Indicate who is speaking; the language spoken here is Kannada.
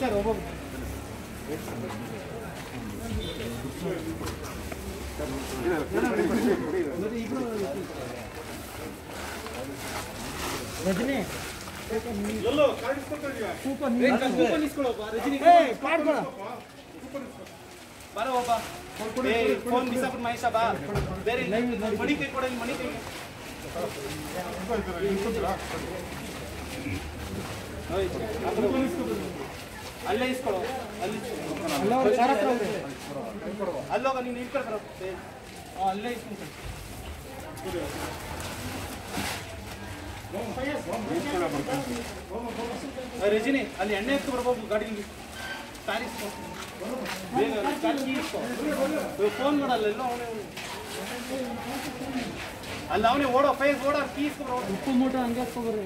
Speaker 1: ಸರ್ ಒಬ್ಬೊಬ್ಬ ರಜನಿ ಕೂಪನ್ ಕೂಪನ್ ಇಸ್ಕೊಳ್ಳೋಪ್ಪ ರಜನಿ ಬರೋ ಒಬ್ಬ ಫೋನ್ ಬಿಸಾಬಿಟ್ಟು ಮಹೇಶ ಬಾ ಬೇರೆ ಮಣಿ ಕೈ ಕೊಡ ಮಣಿ ಕೈ ಅಲ್ಲೇ ಇಸ್ಕೊಳ್ಳೋ ಅಲ್ಲಿ ಅಲ್ಲೋಗ ನೀನು ಇಟ್ಕೊಳ್ತಾರ ಅಲ್ಲೇ ಇಸ್ಕೊಂಡು. ರಜಿನಿ, ಅಲ್ಲಿ ಎಣ್ಣೆ ಎತ್ತು ಬರ್ಬೋದು ಗಾಡಿ ಕಾರ್ ಇಸ್ಕೊ. ಬೇಗ ಕಾರ್ ಕೀ ಇಸ್ಕೊ ಫೋನ್ ಮಾಡಲ್ಲ ಎಲ್ಲ ಅವನೇ. ಅಲ್ಲ ಅವನೇ ಓಡೋ ಫೈಸ್ ಓಡೋ ಕೀಸ್ ಇಸ್ಕೊ ಉಪ್ಪು ಮೂಟ ಹಂಗೆ ಹಾಕ್ಕೊಬರ್ರಿ